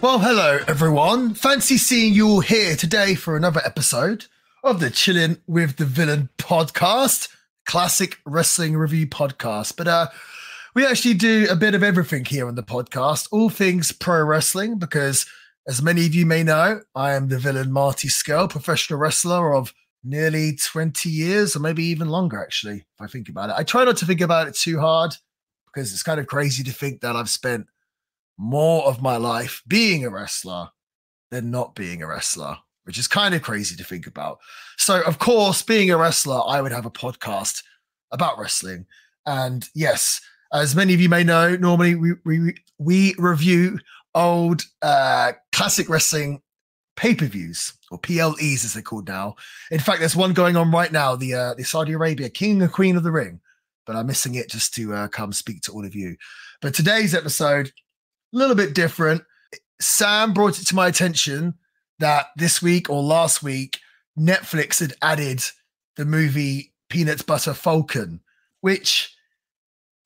Well, hello everyone. Fancy seeing you all here today for another episode of the Chilling with the Villain podcast, classic wrestling review podcast. But uh we actually do a bit of everything here on the podcast, all things pro wrestling, because as many of you may know, I am the villain Marty Scurll, professional wrestler of nearly 20 years, or maybe even longer, actually, if I think about it. I try not to think about it too hard because it's kind of crazy to think that I've spent more of my life being a wrestler than not being a wrestler, which is kind of crazy to think about. So, of course, being a wrestler, I would have a podcast about wrestling. And yes, as many of you may know, normally we we, we review old uh, classic wrestling pay per views or PLEs as they're called now. In fact, there's one going on right now, the uh, the Saudi Arabia King and Queen of the Ring, but I'm missing it just to uh, come speak to all of you. But today's episode, a little bit different. Sam brought it to my attention that this week or last week, Netflix had added the movie Peanut Butter Falcon, which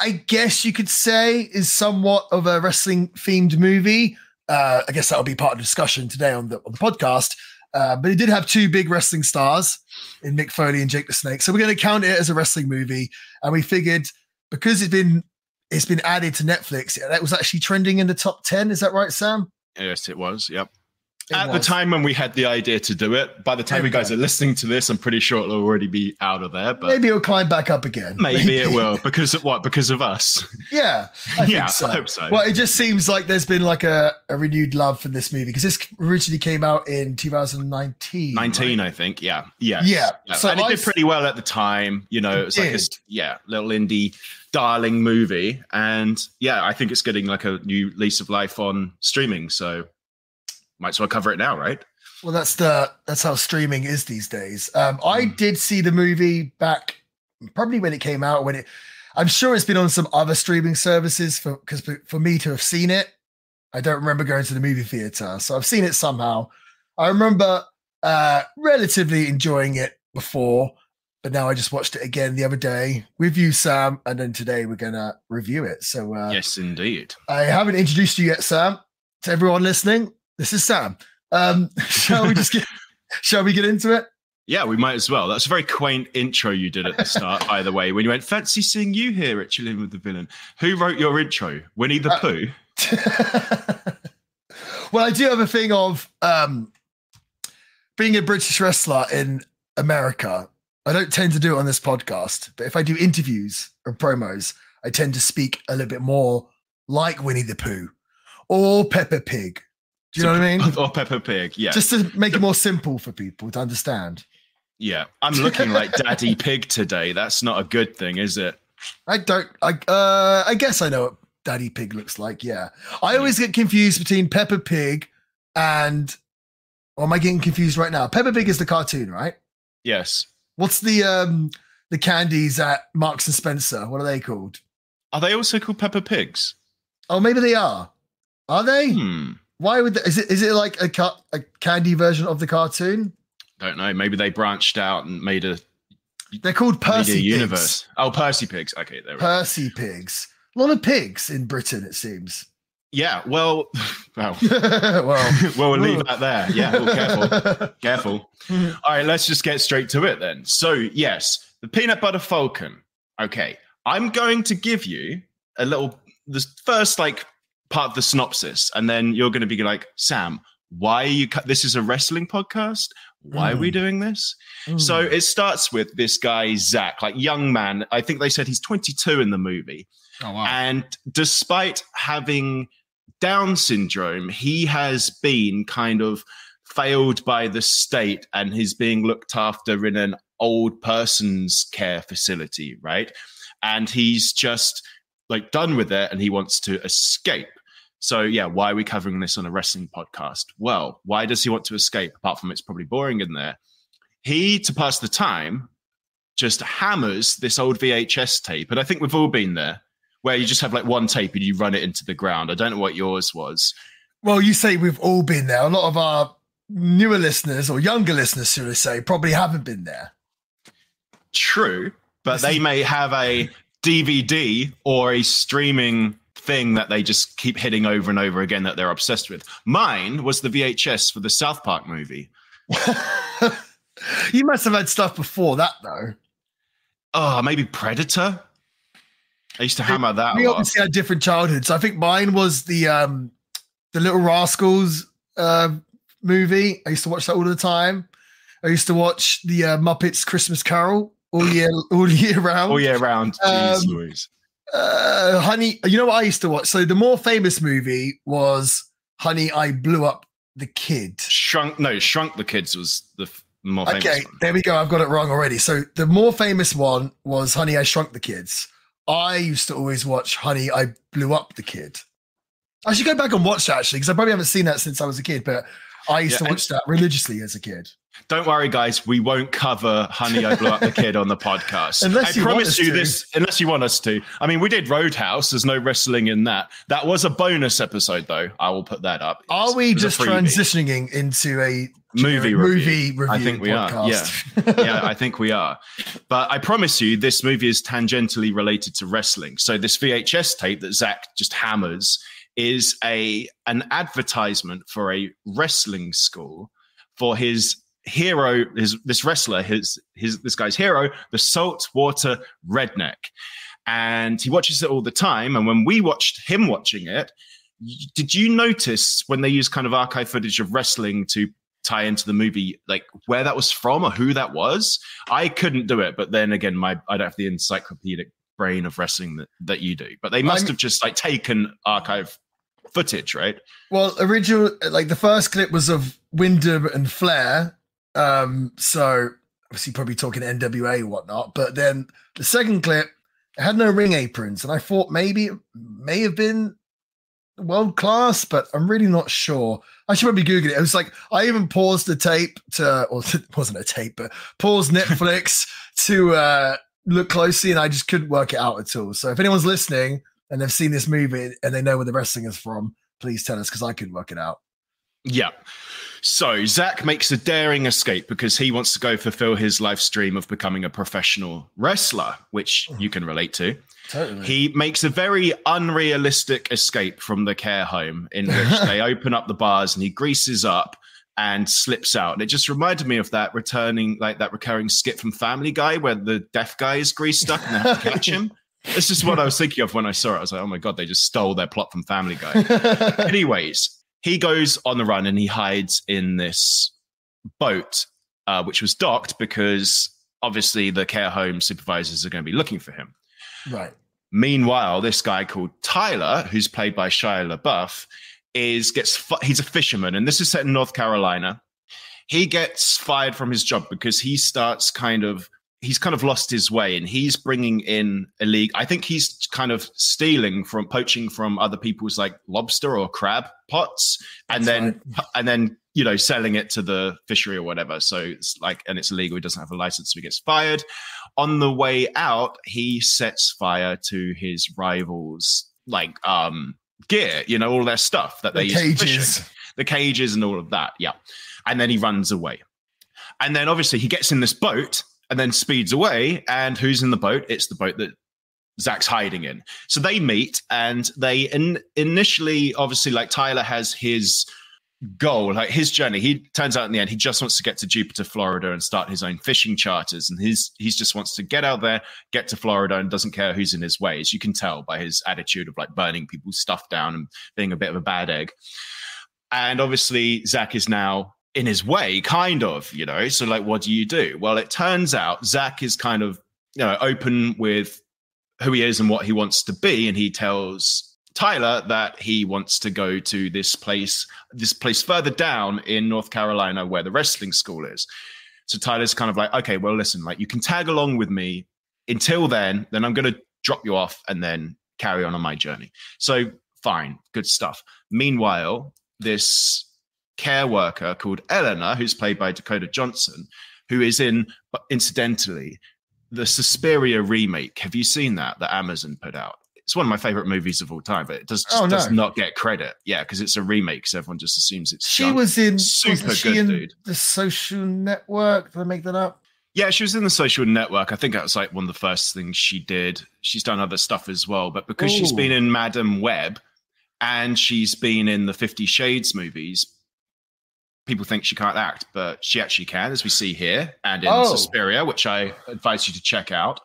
I guess you could say is somewhat of a wrestling themed movie. Uh, I guess that'll be part of the discussion today on the on the podcast. Uh, but it did have two big wrestling stars in Mick Foley and Jake the Snake, so we're going to count it as a wrestling movie. And we figured because it's been it's been added to Netflix, that was actually trending in the top ten. Is that right, Sam? Yes, it was. Yep. It At was. the time when we had the idea to do it, by the time There you guys go. are listening to this, I'm pretty sure it'll already be out of there. But maybe it'll climb back up again. maybe, it will because of what? Because of us. Yeah, I yeah, think so. I hope so. Well, it just seems like there's been like a, a renewed love for this movie because this originally came out in 2019. 19, right? I think. Yeah. Yes. Yeah. So and it I did pretty well at the time. You know, It it was like did. this, yeah, little indie darling movie. And yeah, I think it's getting like a new lease of life on streaming. So might as well cover it now, right? Well, that's the that's how streaming is these days. Um, I Mm. did see the movie back probably when it came out. When it, I'm sure it's been on some other streaming services for because for me to have seen it, I don't remember going to the movie theater. So I've seen it somehow. I remember uh, relatively enjoying it before, but now I just watched it again the other day with you, Sam, and then today we're gonna review it. So uh, yes, indeed. I haven't introduced you yet, Sam. To everyone listening, this is Sam. Um, shall we just get shall we get into it? Yeah, we might as well. That's a very quaint intro you did at the start, by the way, when you went, fancy seeing you here at Chilling with the Villain. Who wrote your intro? Winnie the Uh, Pooh? well, I do have a thing of um, being a British wrestler in America. I don't tend to do it on this podcast, but if I do interviews or promos, I tend to speak a little bit more like Winnie the Pooh or Peppa Pig. Do you know what I mean? Or Peppa Pig, yeah. Just to make it more simple for people to understand. yeah. I'm looking like Daddy Pig today. That's not a good thing, is it? I don't. I uh, I guess I know what Daddy Pig looks like. Yeah, I always get confused between Peppa Pig and. Or am I getting confused right now? Peppa Pig is the cartoon, right? Yes. What's the um the candies at Marks and Spencer? What are they called? Are they also called Peppa Pigs? Oh, maybe they are. Are they? Hmm. Why would they, is it is it like a ca- a candy version of the cartoon? Don't know. Maybe they branched out and made a They're called Percy Pigs. universe. Oh, Percy Pigs. Okay, there we go. Percy Pigs. A lot of pigs in Britain, it seems. Yeah, well, well, well, well, we'll leave that there. Yeah, well, careful. Careful. All right, let's just get straight to it then. So, yes, the peanut butter falcon. Okay, I'm going to give you a little, the first like part of the synopsis, and then you're going to be like, Sam, why are you? Cu- this is a wrestling podcast. Why are we Mm. doing this? So it starts with this guy Zach, like young man. I think they said he's 22 in the movie. oh wow. And despite having Down syndrome, he has been kind of failed by the state and he's being looked after in an old person's care facility, right? And he's just like done with it and he wants to escape. So, yeah, why are we covering this on a wrestling podcast? Well, why does he want to escape apart from it's probably boring in there? He, to pass the time, just hammers this old VHS tape. And I think we've all been there where you just have like one tape and you run it into the ground. I don't know what yours was. Well, you say we've all been there. A lot of our newer listeners or younger listeners, should I say, probably haven't been there. True, but they may have a DVD or a streaming thing that they just keep hitting over and over again that they're obsessed with. Mine was the VHS for the South Park movie. you must have had stuff before that though. Oh, maybe Predator. I used to hammer that. We obviously had different childhoods. I think mine was the um the Little Rascals uh, movie. I used to watch that all the time. I used to watch the uh, Muppets Christmas Carol all year all year round. All year round. Jeez, Um, Uh, Honey, you know what I used to watch? So the more famous movie was Honey, I Blew Up the Kid. Shrunk. No, Shrunk the Kids was the f- more famous Okay, one. there we go. I've got it wrong already. So the more famous one was Honey, I Shrunk the Kids. I used to always watch Honey, I Blew Up the Kid. I should go back and watch that actually, because I probably haven't seen that since I was a kid, but I used Yeah, to watch that religiously as a kid. Don't worry, guys. We won't cover Honey, I Blew Up the Kid on the podcast. Unless I you want promise us you to. this, unless you want us to. I mean, we did Roadhouse. There's no wrestling in that. That was a bonus episode, though. I will put that up. Are we It just transitioning into a Movie review. movie review? I think we are, podcast? yeah, I think we are. But I promise you, this movie is tangentially related to wrestling. So this VHS tape that Zach just hammers is a an advertisement for a wrestling school for his hero, his this wrestler, his his this guy's hero, the saltwater redneck. And he watches it all the time. And when we watched him watching it, did you notice when they use kind of archive footage of wrestling to tie into the movie like where that was from or who that was i couldn't do it but then again my i don't have the encyclopedic brain of wrestling that, that you do but they must I'm- have just like taken archive footage right Well, original like the first clip was of Windham and Flair. Um, so obviously probably talking NWA and whatnot. But then the second clip it had no ring aprons, and I thought maybe it may have been world class, but I'm really not sure. I should probably Google it. It was like I even paused the tape to, or it wasn't a tape, but paused Netflix to uh, look closely, and I just couldn't work it out at all. So if anyone's listening and they've seen this movie and they know where the wrestling is from, please tell us because I couldn't work it out. yeah so zach makes a daring escape because he wants to go fulfill his life dream of becoming a professional wrestler which you can relate to Totally. He makes a very unrealistic escape from the care home in which they open up the bars and he greases up and slips out. And it just reminded me of that returning, like that recurring skit from Family Guy where the deaf guy is greased up and they have to catch him. This is what I was thinking of when I saw it. I was like, oh my God, they just stole their plot from Family Guy. Anyways, he goes on the run and he hides in this boat, uh, which was docked because obviously the care home supervisors are going to be looking for him. right. Meanwhile, this guy called Tyler, who's played by Shia LaBeouf, is gets he's a fisherman, and this is set in North Carolina. He gets fired from his job because he starts kind of he's kind of lost his way, and he's bringing in a league. I think he's kind of stealing from poaching from other people's like lobster or crab pots, and That's then and then you know selling it to the fishery or whatever. So it's like and it's illegal. He doesn't have a license, so he gets fired on the way out, he sets fire to his rivals' like um gear, you know, all their stuff that they The cages. fishing. the cages and all of that. Yeah, and then he runs away, and then obviously he gets in this boat and then speeds away. And who's in the boat? It's the boat that Zach's hiding in. So they meet and they in, initially, obviously, like Tyler has his goal, like his journey. He turns out in the end, he just wants to get to Jupiter, Florida, and start his own fishing charters. And his he's just wants to get out there, get to Florida, and doesn't care who's in his way. As you can tell by his attitude of like burning people's stuff down and being a bit of a bad egg. And obviously, Zach is now in his way, kind of, you know. So, like, what do you do? Well, it turns out Zach is kind of, you know, open with who he is and what he wants to be. And he tells Tyler that he wants to go to this place, this place further down in North Carolina where the wrestling school is. So Tyler's kind of like, okay, well, listen, like you can tag along with me until then, then I'm going to drop you off and then carry on on my journey. So fine, good stuff. Meanwhile, this care worker called Eleanor, who's played by Dakota Johnson, who is in, but incidentally, the Suspiria remake. Have you seen that that Amazon put out? It's one of my favorite movies of all time, but it does just Oh, no. does not get credit. Yeah, because it's a remake, so everyone just assumes it's She junk. was in Super she good, in dude. the social network. Did I make that up? Yeah, she was in the social network. I think that was like one of the first things she did. She's done other stuff as well, but because Ooh. she's been in Madame Web and she's been in the Fifty Shades movies, people think she can't act, but she actually can, as we see here, and in oh. Suspiria, which I advise you to check out.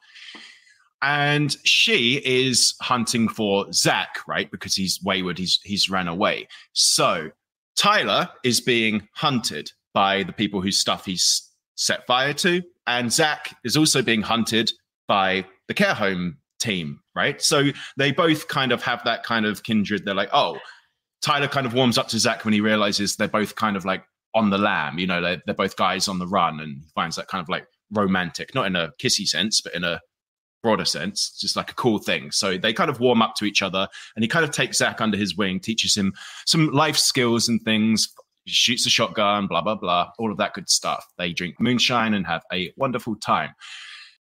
And she is hunting for Zach, right? Because he's wayward, he's he's ran away. So Tyler is being hunted by the people whose stuff he's set fire to. And Zach is also being hunted by the care home team, right? So they both kind of have that kind of kindred. They're like, oh, Tyler kind of warms up to Zach when he realizes they're both kind of like on the lam, you know, they're, they're both guys on the run and he finds that kind of like romantic, not in a kissy sense, but in a broader sense, just like a cool thing. So they kind of warm up to each other and he kind of takes Zach under his wing, teaches him some life skills and things, shoots a shotgun, blah, blah, blah, all of that good stuff. They drink moonshine and have a wonderful time.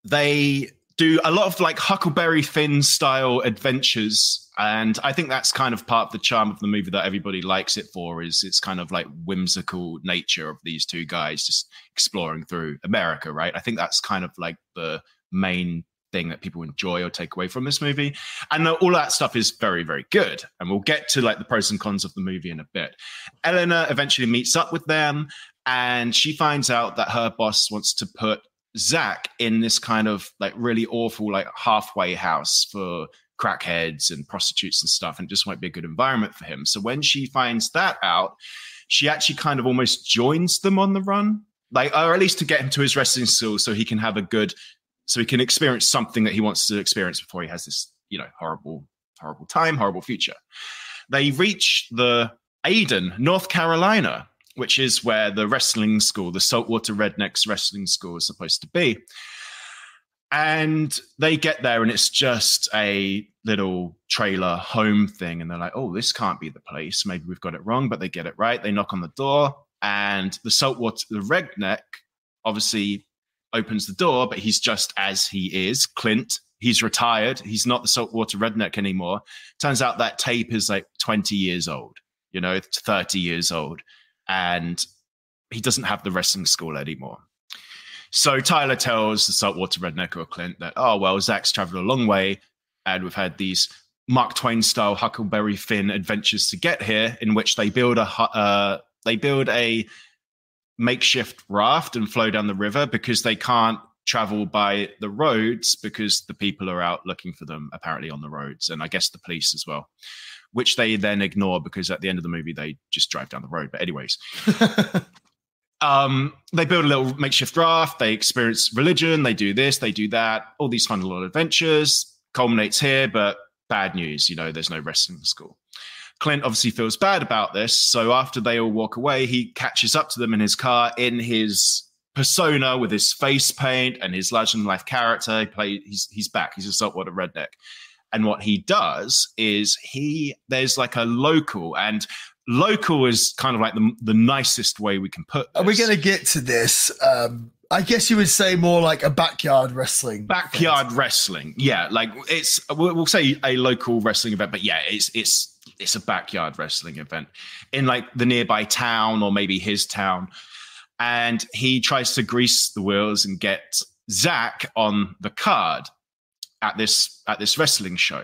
They do a lot of like Huckleberry Finn style adventures. And I think that's kind of part of the charm of the movie that everybody likes it for is it's kind of like whimsical nature of these two guys just exploring through America, right? I think that's kind of like the main thing that people enjoy or take away from this movie. And all that stuff is very, very good. And we'll get to like the pros and cons of the movie in a bit. Eleanor eventually meets up with them and she finds out that her boss wants to put Zach in this kind of like really awful, like halfway house for crackheads and prostitutes and stuff, and just won't be a good environment for him. So when she finds that out, she actually kind of almost joins them on the run, like, or at least to get him to his wrestling school so he can have a good, so he can experience something that he wants to experience before he has this, you know, horrible, horrible time, horrible future. They reach the Ayden, North Carolina, which is where the wrestling school, the Saltwater Rednecks wrestling school, is supposed to be. And they get there, and it's just a little trailer home thing. And they're like, oh, this can't be the place. Maybe we've got it wrong, but they get it right. They knock on the door, and the Saltwater, the redneck, obviously opens the door, but he's just as he is, Clint. He's retired. He's not the saltwater redneck anymore. Turns out that tape is like 20 years old, you know, 30 years old and he doesn't have the wrestling school anymore. So Tyler tells the saltwater redneck or Clint that, oh, well, Zach's traveled a long way and we've had these Mark Twain style Huckleberry Finn adventures to get here, in which they build a uh, they build a makeshift raft and flow down the river because they can't travel by the roads because the people are out looking for them apparently on the roads and I guess the police as well which they then ignore because at the end of the movie they just drive down the road. But anyways. um, they build a little makeshift raft. They experience religion. They do this. They do that. All these fun little adventures culminates here, but bad news. You know, there's no wrestling school. Clint obviously feels bad about this. So after they all walk away, he catches up to them in his car in his persona with his face paint and his larger than life character. He play, he's, he's back. He's a saltwater redneck. And what he does is he there's like a local and local is kind of like the, the nicest way we can put this. Are we going to get to this? Um, I guess you would say more like a backyard wrestling. Backyard event. wrestling, yeah. Like it's we'll say a local wrestling event, but yeah, it's it's it's a backyard wrestling event in like the nearby town or maybe his town, and he tries to grease the wheels and get Zach on the card at this at this wrestling show,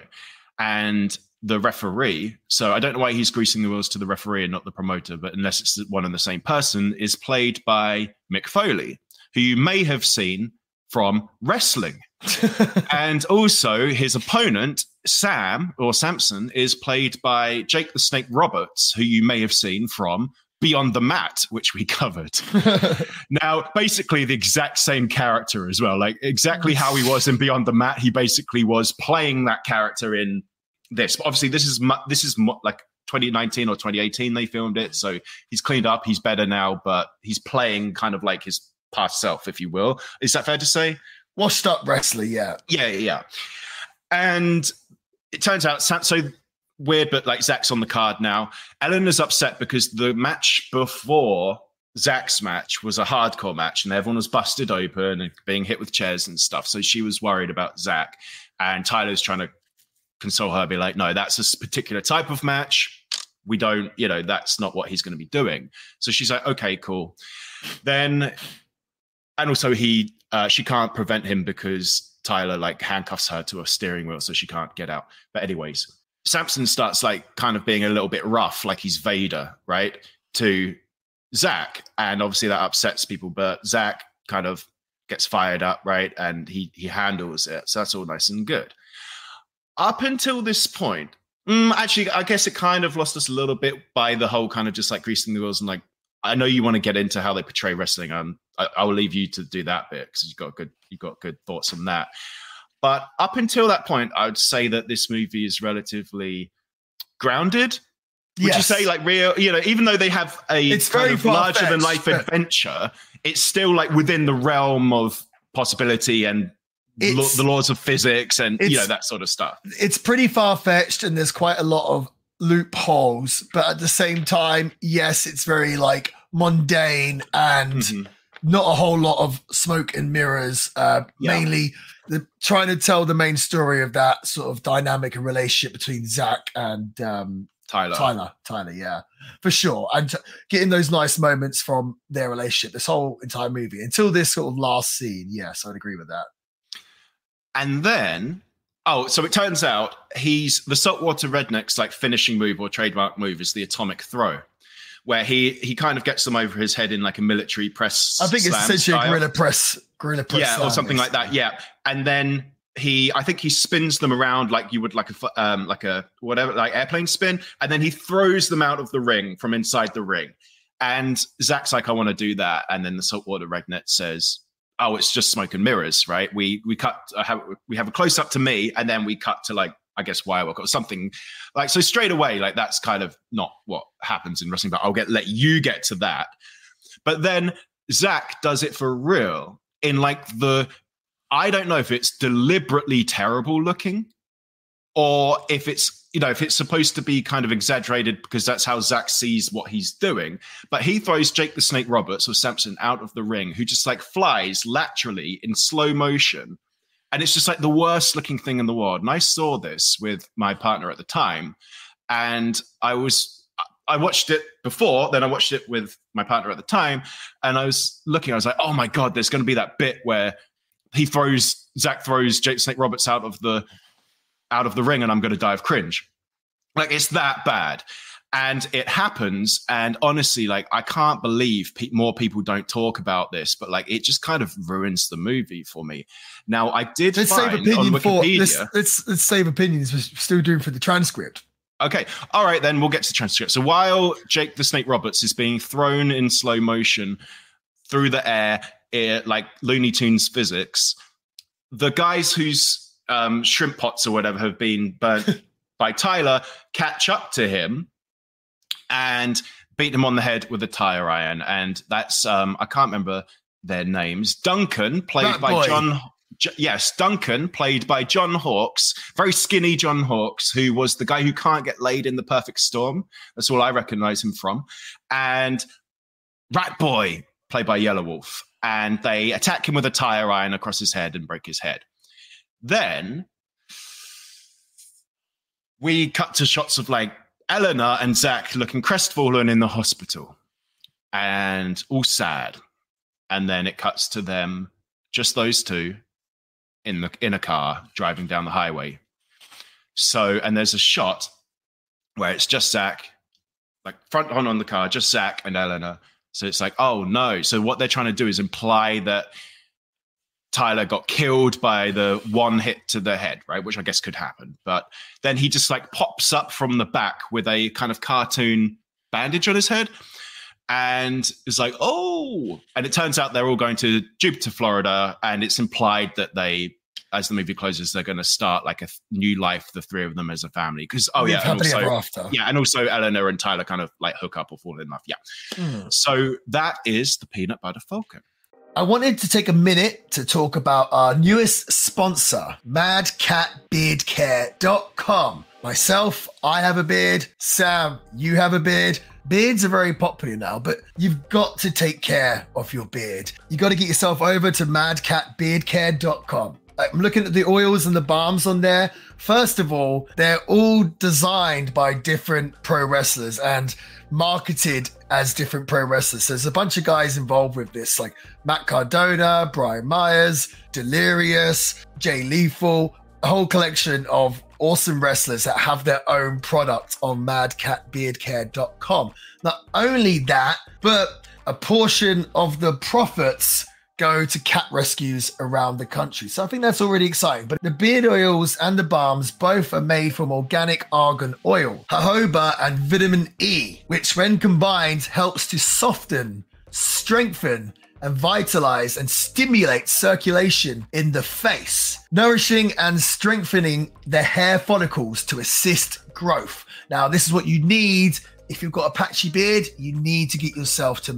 and the referee. So I don't know why he's greasing the wheels to the referee and not the promoter, but unless it's one and the same person, is played by Mick Foley, who you may have seen from wrestling. and also his opponent, Sam or Samson, is played by Jake the Snake Roberts, who you may have seen from Beyond the Mat, which we covered. now, basically, the exact same character as well. Like exactly how he was in Beyond the Mat, he basically was playing that character in this. But obviously, this is this is like 2019 or 2018 they filmed it, so he's cleaned up, he's better now, but he's playing kind of like his past self, if you will. Is that fair to say? Washed up wrestler, yeah, yeah, yeah. And it turns out so weird, but like Zach's on the card now. Eleanor's upset because the match before Zach's match was a hardcore match and everyone was busted open and being hit with chairs and stuff. So she was worried about Zach. And Tyler's trying to console her, be like, no, that's a particular type of match. We don't, you know, that's not what he's going to be doing. So she's like, okay, cool. Then and also he uh, she can't prevent him because Tyler like handcuffs her to a steering wheel, so she can't get out. But anyways, Samson starts like kind of being a little bit rough, like he's Vader, right? To Zach, and obviously that upsets people. But Zach kind of gets fired up, right? And he he handles it, so that's all nice and good. Up until this point, mm, actually, I guess it kind of lost us a little bit by the whole kind of just like greasing the wheels and like. I know you want to get into how they portray wrestling. Um, I, I will leave you to do that bit because you've got good you've got good thoughts on that. But up until that point, I would say that this movie is relatively grounded. Would yes. you say like real? You know, even though they have a it's kind of larger than life adventure, it's still like within the realm of possibility and lo- the laws of physics and you know that sort of stuff. It's pretty far fetched, and there's quite a lot of loopholes, but at the same time, yes, it's very like mundane and. Mm-hmm not a whole lot of smoke and mirrors. Uh, yeah. Mainly the, trying to tell the main story of that sort of dynamic and relationship between Zach and um, Tyler. Tyler, Tyler, yeah, for sure. And getting those nice moments from their relationship, this whole entire movie until this sort of last scene. Yes, I'd agree with that. And then, oh, so it turns out he's the saltwater redneck's like finishing move or trademark move is the atomic throw where he he kind of gets them over his head in like a military press. I think it's essentially style. a gorilla press, gorilla press, yeah, or something like that. Yeah, and then he I think he spins them around like you would like a um like a whatever like airplane spin, and then he throws them out of the ring from inside the ring. And Zach's like, I want to do that, and then the saltwater redneck says, "Oh, it's just smoke and mirrors, right? We we cut uh, have, we have a close up to me, and then we cut to like I guess Wirework or something like so straight away, like that's kind of not what happens in wrestling, but I'll get let you get to that. But then Zach does it for real in like the I don't know if it's deliberately terrible looking or if it's you know if it's supposed to be kind of exaggerated because that's how Zach sees what he's doing. But he throws Jake the Snake Roberts or Samson out of the ring, who just like flies laterally in slow motion and it's just like the worst looking thing in the world. And I saw this with my partner at the time, and I was I watched it before, then I watched it with my partner at the time, and I was looking. I was like, "Oh my god, there's going to be that bit where he throws Zach throws Jake Snake Roberts out of the out of the ring, and I'm going to die of cringe." Like it's that bad and it happens. And honestly like i can't believe pe- more people don't talk about this but like it just kind of ruins the movie for me. Now i did let's save opinion for let's, let's, let's save opinions. We're still doing for the transcript. Okay. All right then we'll get to the transcript. So while jake the snake roberts is being thrown in slow motion through the air it, like looney tunes physics the guys whose um, shrimp pots or whatever have been burnt by tyler catch up to him and beat them on the head with a tire iron. And that's um, I can't remember their names. Duncan, played that by boy. John. J- yes, Duncan, played by John Hawkes, very skinny John Hawkes, who was the guy who can't get laid in the Perfect Storm. That's all I recognize him from. And Rat Boy, played by Yelawolf. and they attack him with a tire iron across his head and break his head. Then we cut to shots of like Eleanor and Zach looking crestfallen in the hospital and all sad. And then it cuts to them, just those two, in the in a car driving down the highway. So, and there's a shot where it's just Zach, like front on on the car, just Zach and Eleanor. So it's like, oh no. So what they're trying to do is imply that Tyler got killed by the one hit to the head, right? Which I guess could happen. But then he just like pops up from the back with a kind of cartoon bandage on his head and is like, oh. And it turns out they're all going to Jupiter, Florida. And it's implied that they, as the movie closes, they're going to start like a new life, the three of them as a family. Because, oh, yeah. And also, yeah. And also Eleanor and Tyler kind of like hook up or fall in love. Yeah. Mm. So that is the Peanut Butter Falcon. I wanted to take a minute to talk about our newest sponsor, madcatbeardcare.com. Myself, I have a beard. Sam, you have a beard. Beards are very popular now, but you've got to take care of your beard. You got to get yourself over to madcatbeardcare.com. I'm looking at the oils and the balms on there. First of all, they're all designed by different pro wrestlers and marketed as different pro wrestlers. So there's a bunch of guys involved with this, like Matt Cardona, Brian Myers, Delirious, Jay Lethal, a whole collection of awesome wrestlers that have their own product on madcatbeardcare.com. Not only that, but a portion of the profits go to cat rescues around the country. So I think that's already exciting. But the beard oils and the balms both are made from organic argan oil, jojoba, and vitamin E, which when combined helps to soften, strengthen, and vitalize and stimulate circulation in the face, nourishing and strengthening the hair follicles to assist growth. Now, this is what you need if you've got a patchy beard, you need to get yourself to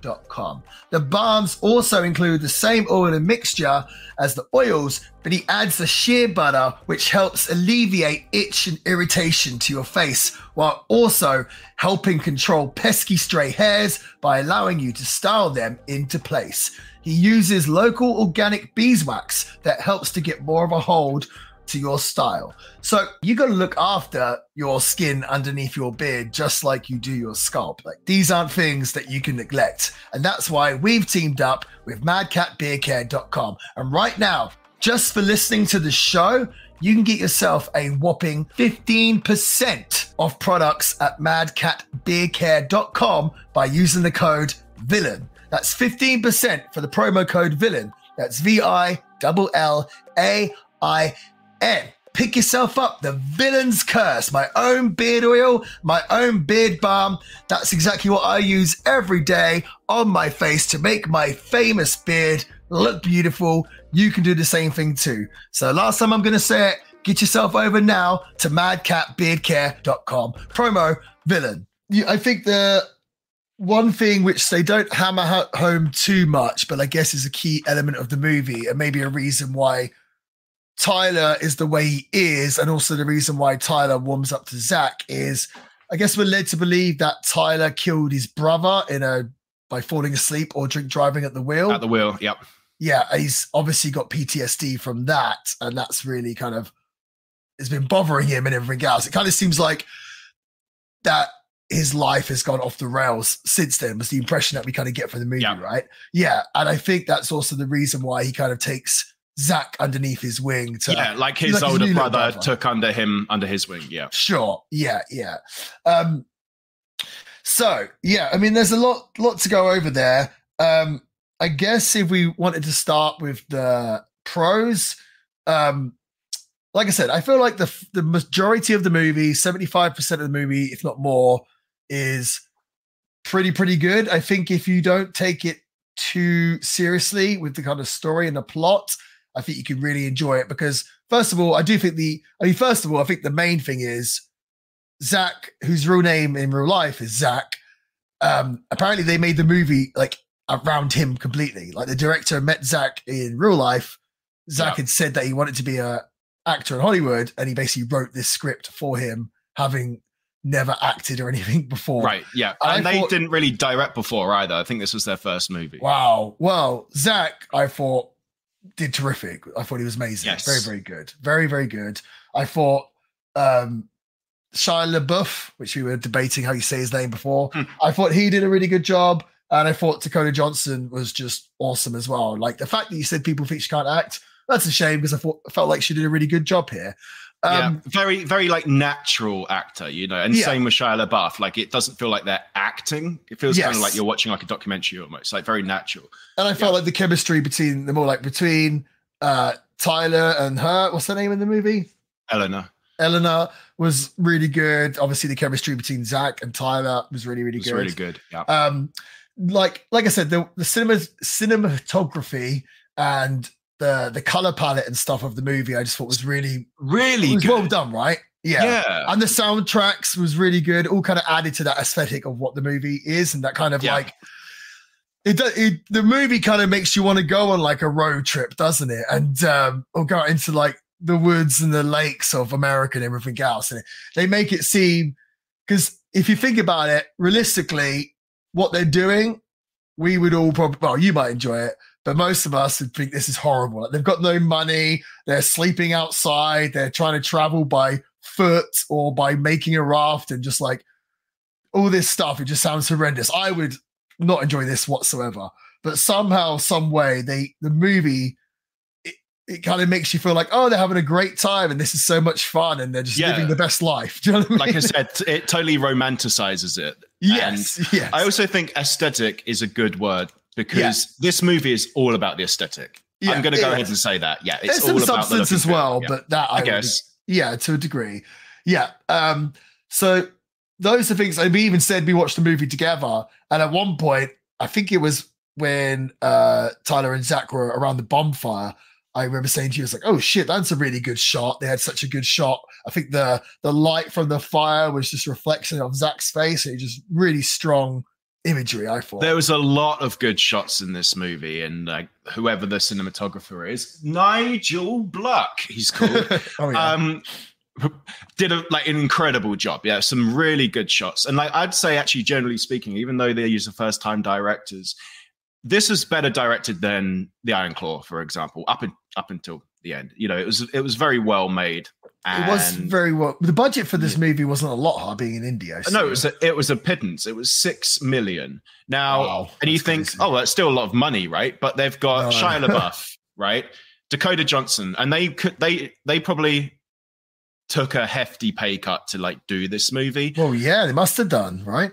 madcatbeardcare.com. The balms also include the same oil and mixture as the oils, but he adds the shea butter, which helps alleviate itch and irritation to your face, while also helping control pesky stray hairs by allowing you to style them into place. He uses local organic beeswax that helps to get more of a hold to your style. So you got to look after your skin underneath your beard just like you do your scalp. Like these aren't things that you can neglect. And that's why we've teamed up with madcatbeardcare.com. And right now, just for listening to the show, you can get yourself a whopping 15% off products at madcatbeardcare.com by using the code VILLAIN. That's 15% for the promo code VILLAIN. That's V I L L A I N. Pick yourself up the villain's curse, my own beard oil, my own beard balm. That's exactly what I use every day on my face to make my famous beard look beautiful. You can do the same thing too. So, last time I'm going to say it, get yourself over now to madcatbeardcare.com Promo villain. I think the one thing which they don't hammer home too much, but I guess is a key element of the movie and maybe a reason why Tyler is the way he is, and also the reason why Tyler warms up to Zach is, I guess we're led to believe that Tyler killed his brother in a by falling asleep or drink driving at the wheel. At the wheel, yep. Yeah, he's obviously got PTSD from that, and that's really kind of has been bothering him and everything else. It kind of seems like that his life has gone off the rails since then was the impression that we kind of get from the movie, right? Yeah, and I think that's also the reason why he kind of takes Zach underneath his wing. To, yeah, like his like older his brother, took under him under his wing. Yeah, sure. Yeah, yeah. Um, so yeah, I mean, there's a lot lot to go over there. Um, I guess if we wanted to start with the pros, um, like I said, I feel like the the majority of the movie, seventy five percent of the movie, if not more, is pretty pretty good. I think if you don't take it too seriously with the kind of story and the plot, I think you can really enjoy it because first of all, I do think the I mean, first of all, I think the main thing is Zach, whose real name in real life is Zach. Um, apparently they made the movie like around him completely. Like the director met Zach in real life. Zach yeah. had said that he wanted to be a actor in Hollywood, and he basically wrote this script for him, having never acted or anything before. Right. Yeah. And, and they thought, didn't really direct before either. I think this was their first movie. Wow. Well, Zach, I thought did terrific. I thought he was amazing. Yes. Very, very good. Very, very good. I thought um Shia LaBeouf, which we were debating how you say his name before, hmm. I thought he did a really good job. And I thought Dakota Johnson was just awesome as well. Like the fact that you said people think she can't act, that's a shame because I thought I felt like she did a really good job here. Um, yeah, very, very like natural actor, you know, and yeah. same with Shia LaBeouf. Like it doesn't feel like they're acting; it feels yes. kind of like you're watching like a documentary almost, like very natural. And I felt yeah. like the chemistry between the more like between uh, Tyler and her. What's her name in the movie? Eleanor. Eleanor was really good. Obviously, the chemistry between Zach and Tyler was really, really was good. Really good. Yeah. Um, like, like I said, the the cinema cinematography and the the color palette and stuff of the movie I just thought was really really was well done, right? Yeah. yeah. And the soundtracks was really good. All kind of added to that aesthetic of what the movie is and that kind of yeah. like it, it the movie kind of makes you want to go on like a road trip, doesn't it? And um or go into like the woods and the lakes of America and everything else. And they make it seem because if you think about it, realistically, what they're doing, we would all probably well, you might enjoy it but most of us would think this is horrible. Like they've got no money, they're sleeping outside, they're trying to travel by foot or by making a raft and just like all this stuff. It just sounds horrendous. I would not enjoy this whatsoever. But somehow, some way, they the movie it, it kind of makes you feel like, oh, they're having a great time and this is so much fun and they're just Yeah. living the best life. You know what I mean? Like I said, it totally romanticizes it. yes, yes. I also think aesthetic is a good word because this movie is all about the aesthetic. Yeah, I'm going to go ahead is. and say that. Yeah, it's There's all some about substance look as well, Yeah. but that I, I would- guess. yeah, to a degree. Yeah. Um, so those are things and we even said we watched the movie together. And at one point, I think it was when uh Tyler and Zach were around the bonfire. I remember saying to you, "It's like, oh shit, that's a really good shot." They had such a good shot. I think the the light from the fire was just reflection of Zach's face. It was just really strong imagery. I thought. There was a lot of good shots in this movie, and like whoever the cinematographer is, Nigel Bluck, he's called. oh yeah. um did a like an incredible job yeah some really good shots and like i'd say actually generally speaking even though they use the first time directors this is better directed than the iron claw for example up in, up until the end you know it was it was very well made it was very well. The budget for this movie wasn't a lot, huh, being in India. no, it was a, it was a pittance. It was six million. Now, Wow, and you think, crazy. oh, that's still a lot of money, right? But they've got No. Shia LaBeouf, right? Dakota Johnson, and they could they they probably took a hefty pay cut to like do this movie. Well, yeah, they must have done, right?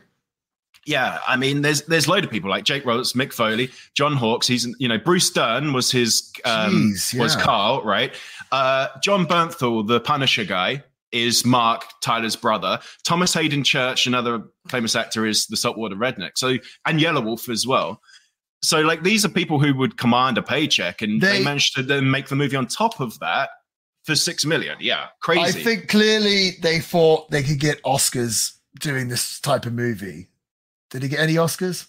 Yeah, I mean, there's there's load of people like Jake Roberts, Mick Foley, John Hawkes. He's you know Bruce Dern was his um, Jeez, was. Carl, right? Uh, Jon Bernthal, the Punisher guy, is Mark Tyler's brother. Thomas Haden Church, another famous actor, is the Saltwater Redneck. So and Yelawolf as well. So like these are people who would command a paycheck, and they, They- managed to then make the movie on top of that for six million. Yeah, crazy. I think clearly they thought they could get Oscars doing this type of movie. Did he get any Oscars?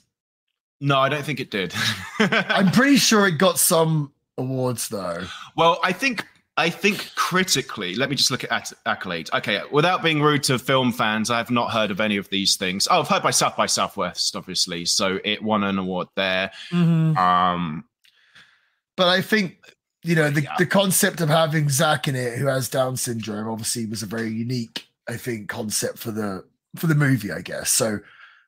no, I don't think it did. I'm pretty sure it got some awards though. Well, I think I think critically, let me just look at acc- accolades. Okay, without being rude to film fans, I have not heard of any of these things. Oh, I've heard by South by Southwest, obviously, so it won an award there. Um, But I think you know the, Yeah. the concept of having Zach in it who has Down syndrome obviously was a very unique, I think, concept for the for the movie, I guess. So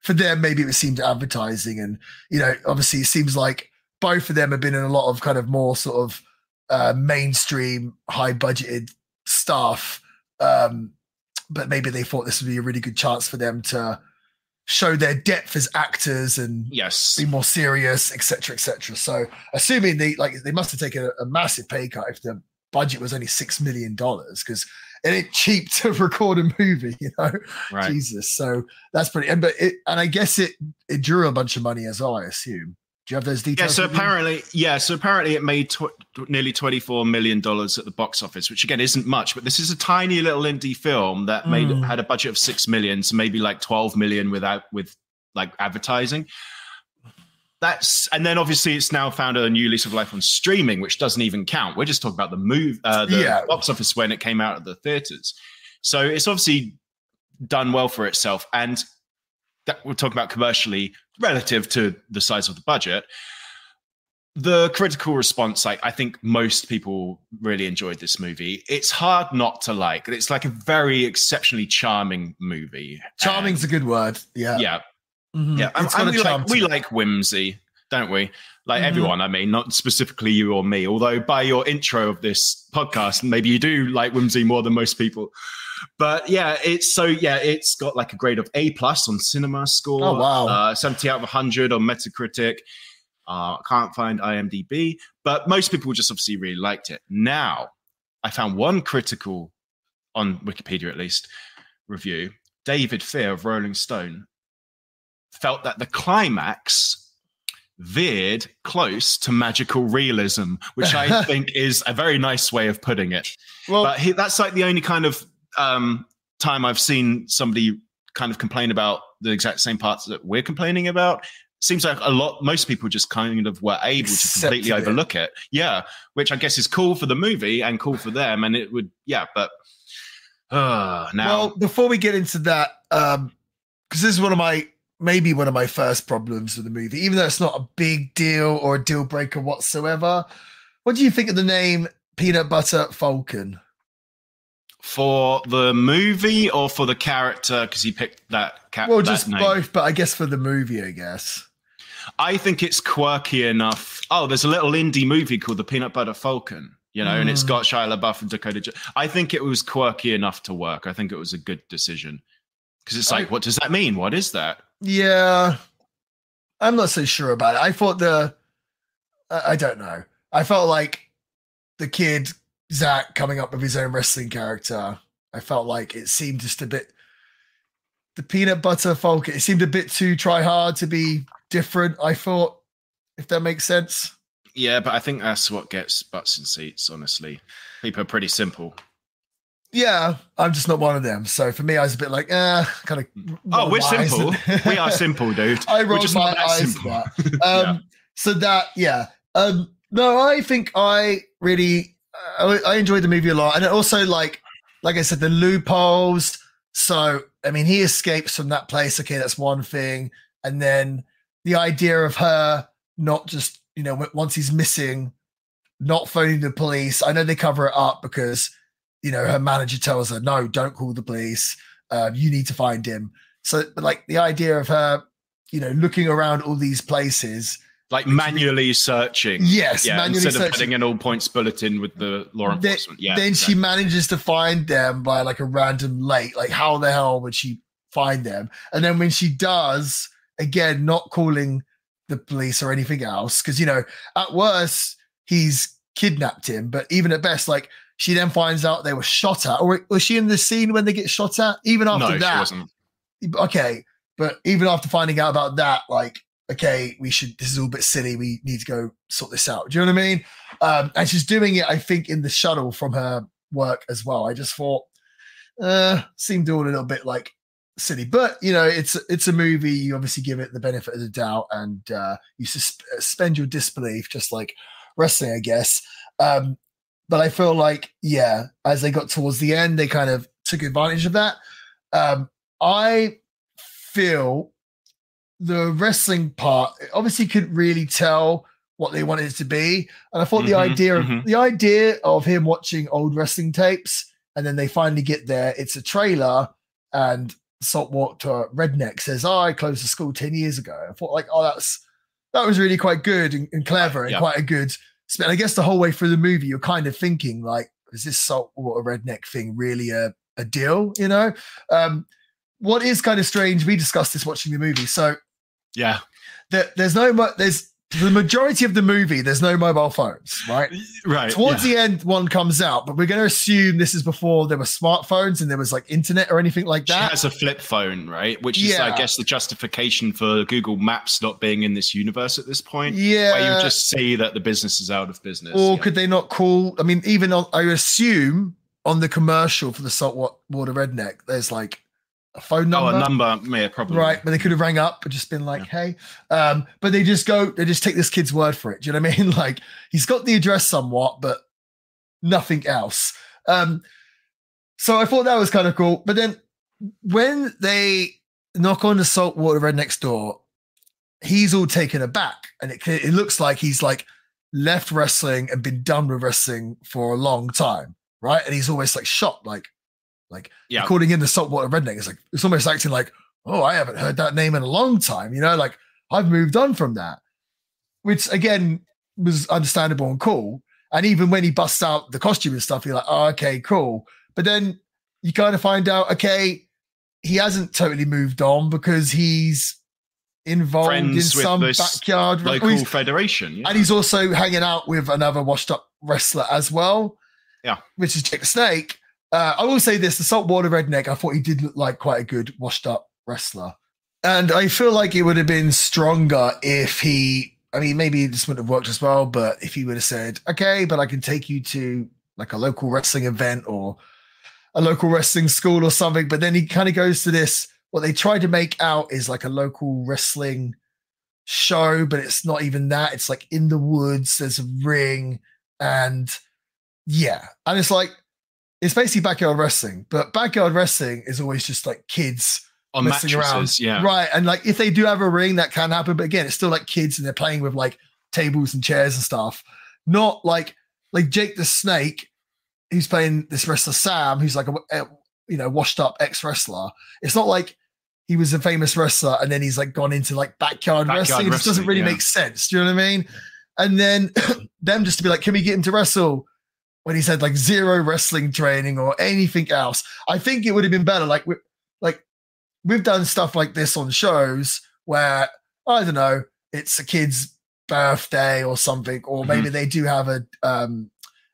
for them, maybe it was seemed advertising, and you know, obviously, it seems like both of them have been in a lot of kind of more sort of uh, mainstream, high budgeted stuff. Um, but maybe they thought this would be a really good chance for them to show their depth as actors and yes, be more serious, etc., etc. So, assuming they like they must have taken a, a massive pay cut if the budget was only six million dollars because it ain't cheap to record a movie, you know. right. Jesus, so that's pretty. And but it, and I guess it it drew a bunch of money as well. I assume. Do you have those details? Yeah, details? so with you? apparently, yeah, so apparently it made tw- nearly twenty-four million dollars at the box office, which again isn't much, but this is a tiny little indie film that made Mm. had a budget of six million, so maybe like twelve million without with like advertising. That's and then obviously it's now found a new lease of life on streaming, which doesn't even count. We're just talking about the move, uh, the Yeah. box office when it came out of the theaters. So it's obviously done well for itself, and that we're talking about commercially relative to the size of the budget. The critical response, like I think most people really enjoyed this movie. It's hard not to like. It's like a very exceptionally charming movie. charming's a good word. Yeah, yeah, Mhm. yeah. And- It's got and a we like, we like whimsy, don't we? Like Mhm. everyone, I mean, not specifically you or me. Although by your intro of this podcast, maybe you do like whimsy more than most people. But yeah, it's so yeah, it's got like a grade of A plus on Cinema Score. Oh, wow. Uh, Seventy out of hundred on Metacritic. Uh, can't find IMDb, but most people just obviously really liked it. Now, I found one critical on Wikipedia at least review. David Fear of Rolling Stone felt that the climax veered close to magical realism, which I think is a very nice way of putting it. Well, But he, that's like the only kind of um, time I've seen somebody kind of complain about the exact same parts that we're complaining about. Seems like a lot, most people just kind of were able to completely it. overlook it. Yeah, which I guess is cool for the movie and cool for them. And it would, yeah, but uh, now, Well, before we get into that, um, because this is one of my maybe one of my first problems with the movie, even though it's not a big deal or a deal breaker whatsoever. What do you think of the name Peanut Butter Falcon? For the movie or for the character? Because he picked that cat. Well, that just name. both, but I guess for the movie, I guess. I think it's quirky enough. Oh, there's a little indie movie called The Peanut Butter Falcon, you know, and it's hmm. got Shia LaBeouf and Dakota. Jo- I think it was quirky enough to work. I think it was a good decision because it's like, I- what does that mean? What is that? Yeah, I'm not so sure about it. I thought the, I don't know. I felt like the kid Zach coming up with his own wrestling character. I felt like it seemed just a bit. The peanut butter Falcon. It seemed a bit too try hard to be different. I thought, if that makes sense. Yeah, but I think that's what gets butts in seats. Honestly, people are pretty simple. Yeah, I'm just not one of them. So for me, I was a bit like, eh, kind of. Oh, we're simple. we are simple, dude. I We're rolled just my not that eyes simple. at that. Um, So that, yeah. Um, no, I think I really, I, I enjoyed the movie a lot, and also like, like I said, the loopholes. So I mean, he escapes from that place. Okay, that's one thing, and then the idea of her not just, you know, once he's missing, not phoning the police. I know they cover it up because, you know, her manager tells her, no, don't call the police. Um, you need to find him. So, but like the idea of her, you know, looking around all these places. like manually searching. Yes, yeah, manually instead of putting an all points bulletin with the law Then- enforcement. yeah, then she manages to find them by like a random lake. Like, how the hell would she find them? And then when she does, again, not calling the police or anything else, because you know, at worst, he's kidnapped him. But even at best, like she then finds out they were shot at. Or was she in the scene when they get shot at? Even after no, she that, wasn't. okay, but even after finding out about that, like, okay, we should. This is all a bit silly. We need to go sort this out. Do you know what I mean? Um, and she's doing it, I think, in the shuttle from her work as well. I just thought, uh, seemed all a little bit like silly, but you know, it's it's a movie. You obviously give it the benefit of the doubt, and uh, you sus- suspend your disbelief, just like wrestling, I guess. Um, but I feel like, yeah, as they got towards the end, they kind of took advantage of that. Um, I feel the wrestling part obviously couldn't really tell what they wanted it to be, and I thought the Mhm, idea of mhm. the idea of him watching old wrestling tapes, and then they finally get there. It's a trailer, and saltwater redneck says, oh, "I closed the school ten years ago." I thought like, "Oh, that's that was really quite good and, and clever and Yeah. quite a good." I guess the whole way through the movie, you're kind of thinking like, "Is this saltwater redneck thing really a a deal?" You know. Um, what is kind of strange? We discussed this watching the movie. So Yeah, there, there's no mo- there's the majority of the movie. There's no mobile phones, right? right. Towards yeah. the end, one comes out, but we're going to assume this is before there were smartphones and there was like internet or anything like that. She has a flip phone, right? Which is, I guess, the justification for Google Maps not being in this universe at this point. yeah. Where you just see that the business is out of business. or Yeah. could they not call? I mean, even on, I assume on the commercial for the saltwater redneck, there's like a phone oh, number. a number, yeah, probably. Right, but they could have rang up and just been like, "Hey," um, but they just go, they just take this kid's word for it. Do you know what I mean? Like he's got the address somewhat, but nothing else. Um, so I thought that was kind of cool. But then when they knock on the saltwater redneck's door, he's all taken aback, and it it looks like he's like left wrestling and been done with wrestling for a long time, right? And he's always like shocked, like like Yeah. calling in the saltwater redneck. It's like it's almost acting like, oh, I haven't heard that name in a long time. You know, like I've moved on from that, which again was understandable and cool. And even when he busts out the costume and stuff, you're like, oh, okay, cool. But then you kind of find out, okay, he hasn't totally moved on because he's involved Friends in some backyard. Local he's- federation. yeah. and he's also hanging out with another washed up wrestler as well. Yeah. Which is Jake the Snake. Uh, I will say this the saltwater redneck, I thought he did look like quite a good washed up wrestler. And I feel like it would have been stronger if he, I mean, maybe this wouldn't have worked as well, but if he would have said, okay, but I can take you to like a local wrestling event or a local wrestling school or something. But then he kind of goes to this, what they try to make out is like a local wrestling show, but it's not even that. It's like in the woods, there's a ring, and yeah. And it's like, it's basically backyard wrestling, but backyard wrestling is always just like kids on messing mattresses. around. Yeah. Right. And like if they do have a ring, that can happen. But again, it's still like kids and they're playing with like tables and chairs and stuff. Not like like Jake the Snake who's playing this wrestler Sam, who's like a, a you know washed up ex wrestler. It's not like he was a famous wrestler and then he's like gone into like backyard, Backyard wrestling. It just doesn't really yeah. make sense. Do you know what I mean? And then them just to be like, can we get him to wrestle? When he's had like zero wrestling training or anything else, I think it would have been better. Like, we, like we've done stuff like this on shows where I don't know, it's a kid's birthday or something, or maybe they do have a um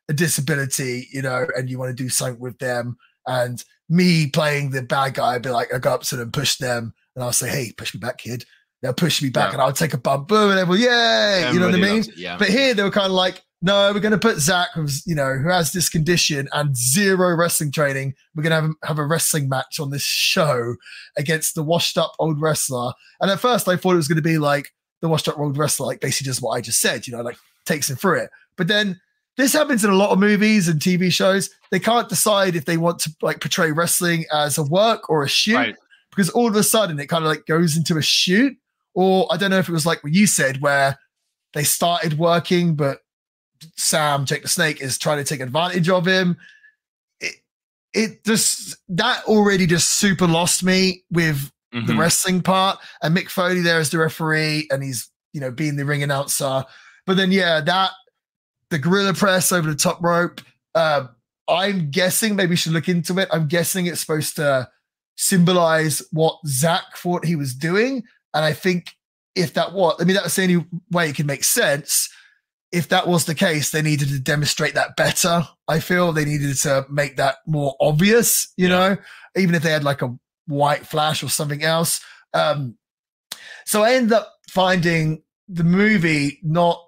a disability, you know, and you want to do something with them. And me playing the bad guy, I'd be like, I go up to them, push them, and I'll say, Hey, push me back, kid. They'll push me back, Yeah. and I'll take a bump, boom, and everyone, yay, you know what I mean? it, Yeah. But here they were kind of like, no, we're going to put Zach, who's you know, who has this condition and zero wrestling training. We're going to have have a wrestling match on this show against the washed up old wrestler. And at first, I thought it was going to be like the washed up old wrestler, like basically just what I just said, you know, like takes him through it. But then this happens in a lot of movies and TV shows. They can't decide if they want to like portray wrestling as a work or a shoot Right. because all of a sudden it kind of like goes into a shoot. Or I don't know if it was like what you said, where they started working, but Sam, Jake the Snake, is trying to take advantage of him. It, it just that already just super lost me with the Mhm. wrestling part, and Mick Foley there as the referee, and he's you know being the ring announcer. But then yeah, that the gorilla press over the top rope. Uh, I'm guessing maybe should look into it. I'm guessing it's supposed to symbolize what Zach thought he was doing, and I think if that was, I mean, that's the only way it could make sense. If that was the case, they needed to demonstrate that better. I feel they needed to make that more obvious, you Yeah. know, even if they had like a white flash or something else. Um, so I ended up finding the movie not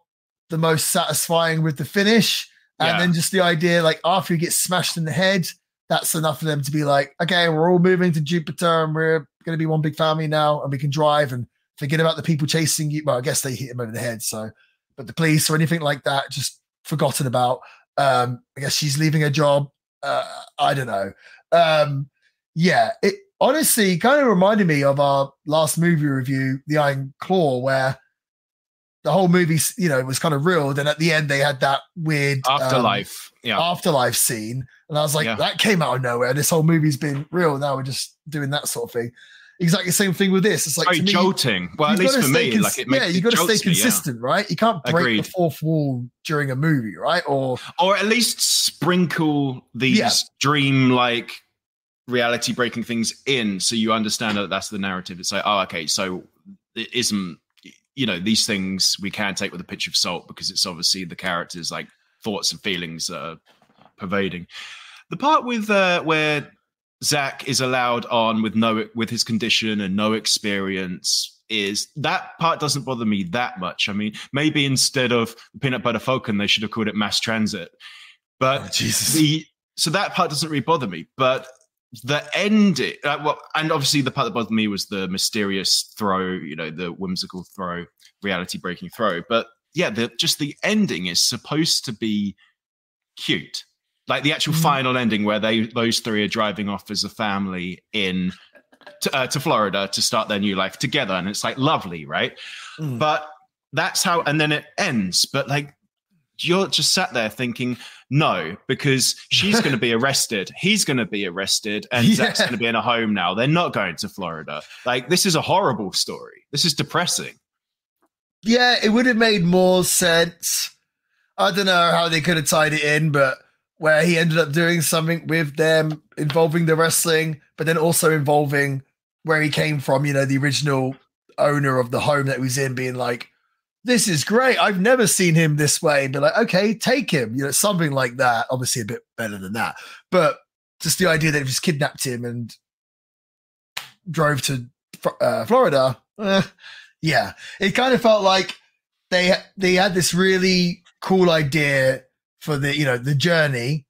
the most satisfying with the finish. And Yeah. then just the idea, like after you get smashed in the head, that's enough for them to be like, okay, we're all moving to Jupiter and we're going to be one big family now and we can drive and forget about the people chasing you. Well, I guess they hit him over the head. So, but the police or anything like that, just forgotten about. Um, I guess she's leaving her job. Uh, I don't know. Um, yeah, it honestly kind of reminded me of our last movie review, The Iron Claw, where the whole movie, you know, was kind of real. Then at the end, they had that weird um, Afterlife. yeah. afterlife scene. And I was like, Yeah. that came out of nowhere. This whole movie's been real. Now we're just doing that sort of thing. Exactly the same thing with this. It's like Very me, jolting. Well, at least for me, cons- like it makes yeah, you got to stay jolts me, yeah. consistent, right? You can't break Agreed. the fourth wall during a movie, right? Or or at least sprinkle these Yeah. dream like reality breaking things in so you understand that that's the narrative it's like oh okay so it isn't you know these things we can take with a pinch of salt because it's obviously the characters like thoughts and feelings that are pervading the part with uh where zach is allowed on with no with his condition and no experience is that part doesn't bother me that much. I mean maybe instead of peanut butter falcon they should have called it mass transit. But Oh, Jesus. the so that part doesn't really bother me but the ending uh, well and obviously the part that bothered me was the mysterious throw you know the whimsical throw reality breaking throw. But yeah the just the ending is supposed to be cute like the actual Mm. final ending where they those three are driving off as a family in to, uh, to florida to start their new life together and it's like lovely right Mm. but that's how and then it ends but like you're just sat there thinking no because she's going to be arrested he's going to be arrested and Yeah. zach's going to be in a home now they're not going to florida like this is a horrible story this is depressing Yeah, it would have made more sense. I don't know how they could have tied it in, but where he ended up doing something with them involving the wrestling, but then also involving where he came from, you know, the original owner of the home that he was in being like, this is great. I've never seen him this way. But like, okay, take him. You know, something like that. Obviously, a bit better than that. But just the idea that he just kidnapped him and drove to uh, Florida. eh, yeah, it kind of felt like they they had this really cool idea for the you know the journey,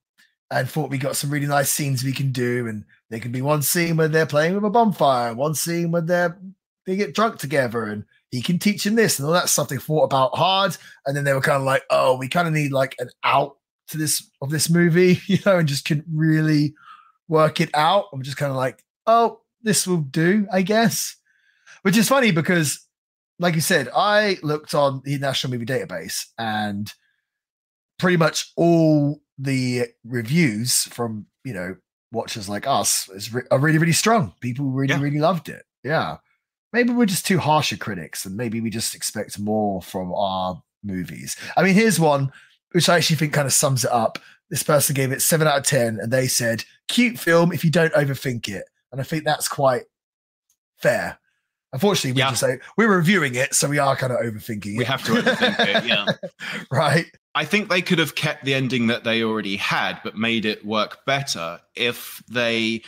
and thought we got some really nice scenes we can do, and there can be one scene where they're playing with a bonfire, one scene where they're they get drunk together, and he can teach him this and all that stuff. They thought about hard, and then they were kind of like, oh, we kind of need like an out to this of this movie, you know, and just couldn't really work it out. I'm just kind of like, oh, this will do, I guess. Which is funny because, like you said, I looked on the National Movie Database and pretty much all the reviews from you know watchers like us is re- are really really strong. People really Yeah. really loved it. Yeah, maybe we're just too harsh at critics, and maybe we just expect more from our movies. I mean, here's one which I actually think kind of sums it up. This person gave it seven out of ten, and they said, "Cute film if you don't overthink it," and I think that's quite fair. Unfortunately, we Yeah. just say we're reviewing it, so we are kind of overthinking We have to overthink it, yeah. right? I think they could have kept the ending that they already had, but made it work better if they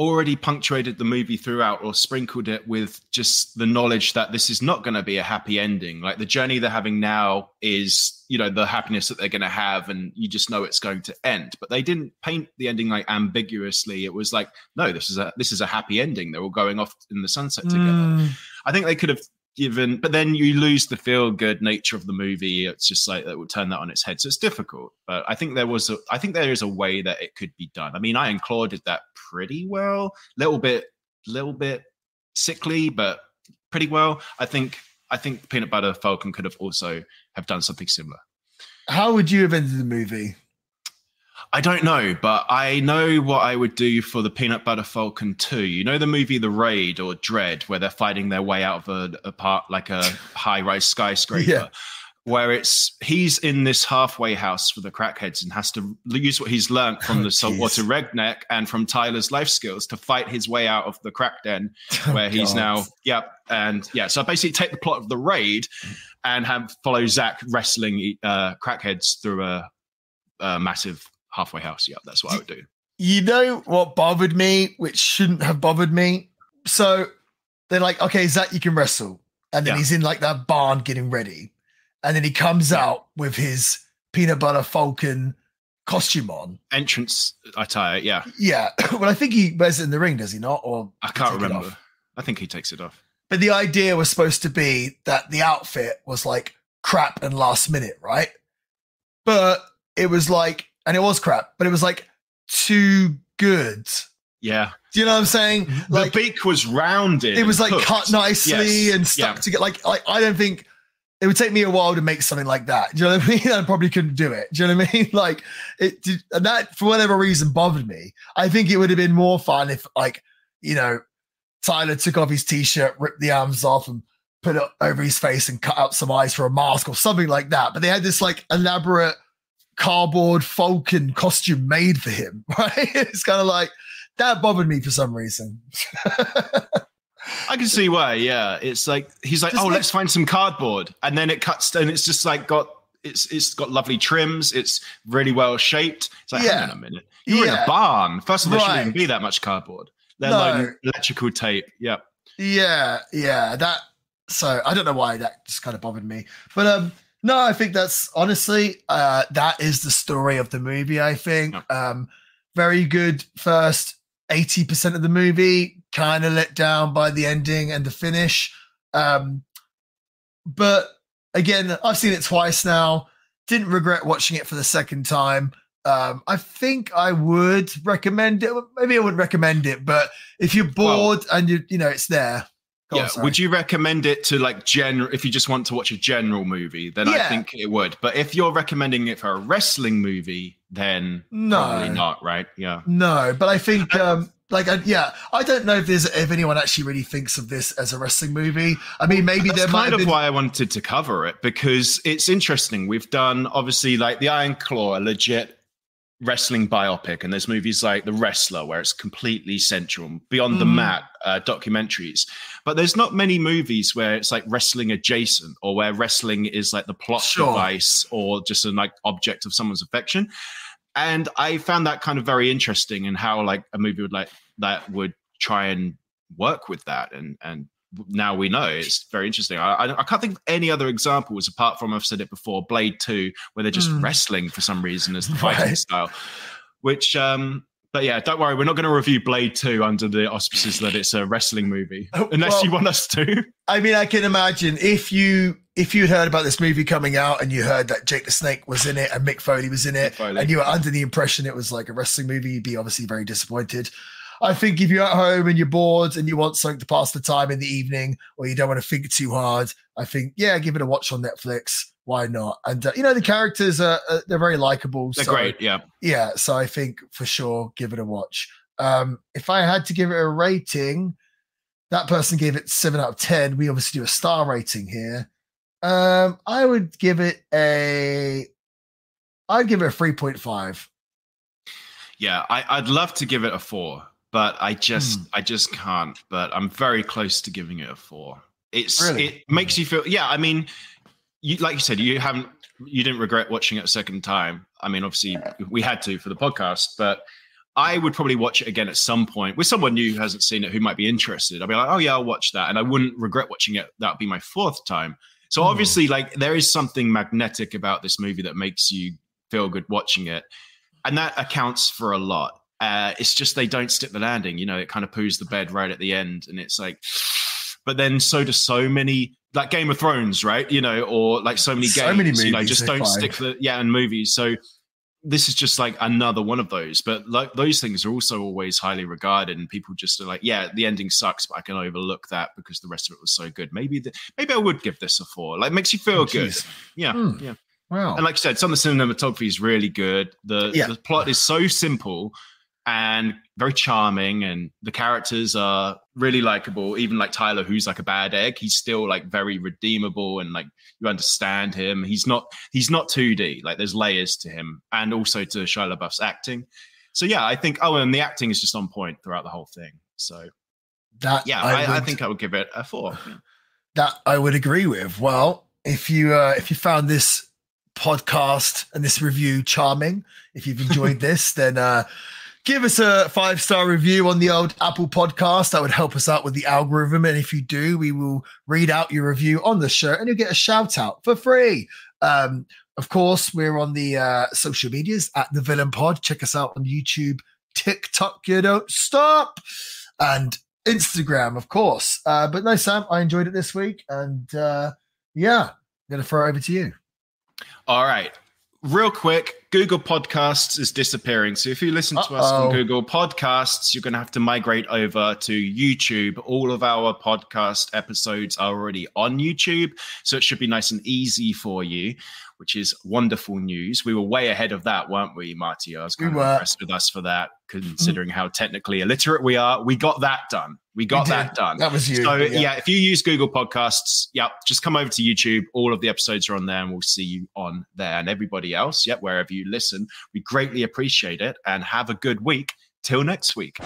already punctuated the movie throughout or sprinkled it with just the knowledge that this is not going to be a happy ending. Like the journey they're having now is, you know, the happiness that they're going to have, and you just know it's going to end. But they didn't paint the ending like ambiguously. It was like, no, this is a this is a happy ending. They're all going off in the sunset together. Mm, I think they could have given, but then you lose the feel good nature of the movie. It's just like that would turn that on its head. So it's difficult. But I think there was, a, I think there is a way that it could be done. I mean, Iron Claw did that pretty well. Little bit, little bit sickly, but pretty well. I think, I think Peanut Butter Falcon could have also have done something similar. how would you have ended the movie? I don't know, but I know what I would do for the Peanut Butter Falcon 2. You know the movie The Raid or Dredd, where they're fighting their way out of a, a part like a high rise skyscraper. Yeah. Where it's he's in this halfway house for the crackheads and has to use what he's learned from Oh, the saltwater redneck and from Tyler's life skills to fight his way out of the crack den where he's God. now yeah and yeah so I basically take the plot of the raid and have follow zach wrestling uh crackheads through a, a massive halfway house yeah that's what i would do You know what bothered me, which shouldn't have bothered me? So they're like, okay, Zach, you can wrestle. And then Yeah. he's in like that barn getting ready. And then he comes out with his peanut butter falcon costume on. entrance attire yeah Yeah. well, I think he wears it in the ring, does he not? Or i can't he take it remember i think he takes it off But the idea was supposed to be that the outfit was like crap and last minute, right? But it was like, and it was crap, but it was like too good. yeah Do you know what I'm saying? Like the beak was rounded it was like cut nicely Yes. and stuck Yeah. together. Like, like I don't think it would take me a while to make something like that. Do you know what I mean? I probably couldn't do it. Do you know what I mean? Like it did, and that for whatever reason bothered me. I think it would have been more fun if like, you know, Tyler took off his t-shirt, ripped the arms off and put it over his face and cut out some eyes for a mask or something like that. But they had this like elaborate cardboard falcon costume made for him, right? It's kind of like that bothered me for some reason. I can see why. Yeah, it's like he's like, Just oh, like- let's find some cardboard, and then it cuts, and it's just like got it's it's got lovely trims. It's really well shaped. It's like, Yeah. hang on a minute, you're in a barn. First of all, there shouldn't even be that much cardboard. Let No. electrical tape. Yeah, Yeah, yeah. That so I don't know why that just kind of bothered me. But um no, I think that's honestly uh that is the story of the movie, I think. Um very good first 80% of the movie, kind of let down by the ending and the finish. Um but again, I've seen it twice now. Didn't regret watching it for the second time. Um, I think I would recommend it. Maybe I wouldn't recommend it, but if you're Well- bored and you you know it's there. Go yeah. sorry. would you recommend it to like general? If you just want to watch a general movie, then I think it would. But if you're recommending it for a wrestling movie, then probably No, not. Right? Yeah. no, but I think um, like I, yeah, I don't know if there's if anyone actually really thinks of this as a wrestling movie. I mean, maybe That's there might kind of been. why I wanted to cover it because it's interesting. We've done obviously like the Iron Claw, a legit wrestling biopic, and there's movies like The Wrestler where it's completely central, Beyond the Mhm. Mat uh, documentaries. But there's not many movies where it's like wrestling adjacent or where wrestling is like the plot Sure. device or just an like object of someone's affection. And I found that kind of very interesting in how like a movie would like that would try and work with that and and now we know it's very interesting. I, I, can't think of any other examples apart from I've said it before, Blade Two, where they're just Mm. wrestling for some reason as the fighting Right. style. Which, um, but yeah, don't worry, we're not going to review Blade Two under the auspices that it's a wrestling movie, Oh, unless well- you want us to. I mean, I can imagine if you if you'd heard about this movie coming out and you heard that Jake the Snake was in it and Mick Foley was in it, and you were under the impression it was like a wrestling movie, you'd be obviously very disappointed. I think if you're at home and you're bored and you want something to pass the time in the evening, or you don't want to think too hard, I think yeah, give it a watch on Netflix. Why not? And uh, you know the characters are uh, they're very likable. They're so, great. Yeah. Yeah, so I think for sure give it a watch. Um, if I had to give it a rating, that person gave it seven out of ten. We obviously do a star rating here. Um, I would give it a I'd give it a 3.5. Yeah, I, would love to give it a four, but I just mm. I just can't. But I'm very close to giving it a four. It's really? it makes you feel yeah, I mean you like you said, you haven't you didn't regret watching it a second time. I mean, obviously we had to for the podcast, but I would probably watch it again at some point with someone new who hasn't seen it who might be interested. I'd be like, oh yeah, I'll watch that. And I wouldn't regret watching it. That would be my fourth time. So hmm. obviously, like there is something magnetic about this movie that makes you feel good watching it, and that accounts for a lot. Uh, it's just they don't stick the landing. You know, it kind of poos the bed right at the end, and it's like. But then, so do so many like Game of Thrones, right? You know, or like so many games. so. Many movies, you know, just don't stick the yeah, and movies. So this is just like another one of those. But like those things are also always highly regarded, and people just are like, yeah, the ending sucks, but I can overlook that because the rest of it was so good. Maybe the, maybe I would give this a four. Like makes you feel oh, good. Yeah, mm. yeah. Wow. And like you said, some of the cinematography is really good. The, yeah. the plot is so simple and very charming, and the characters are really likable. Even like Tyler, who's like a bad egg, he's still like very redeemable, and like you understand him. He's not he's not 2D. Like there's layers to him, and also to Shia LaBeouf's acting. So yeah, I think. Oh, and the acting is just on point throughout the whole thing. So that yeah, I, I, would, I think I would give it a four. That I would agree with. Well, if you uh, if you found this podcast and this review charming. If you've enjoyed this, then uh, give us a five star review on the old Apple podcast. That would help us out with the algorithm. And if you do, we will read out your review on the show and you'll get a shout out for free. Um, of course, we're on the uh, social medias at the Villain Pod. Check us out on YouTube, TikTok, you don't stop, and Instagram, of course. Uh, but no, Sam, I enjoyed it this week. And uh, yeah, I'm going to throw it over to you. All right. Real quick, Google Podcasts is disappearing. So if you listen to Uh-oh. us on Google Podcasts, you're going to have to migrate over to YouTube. All of our podcast episodes are already on YouTube. So it should be nice and easy for you which is wonderful news. We were way ahead of that, weren't we, Marty? I was kind we of impressed with us for that, considering how technically illiterate we are. We got that done. We got we that done. That was you. So yeah. yeah. if you use Google Podcasts, yeah, just come over to YouTube. All of the episodes are on there, and we'll see you on there. And everybody else, yep, wherever you listen, we greatly appreciate it. And have a good week. Till next week.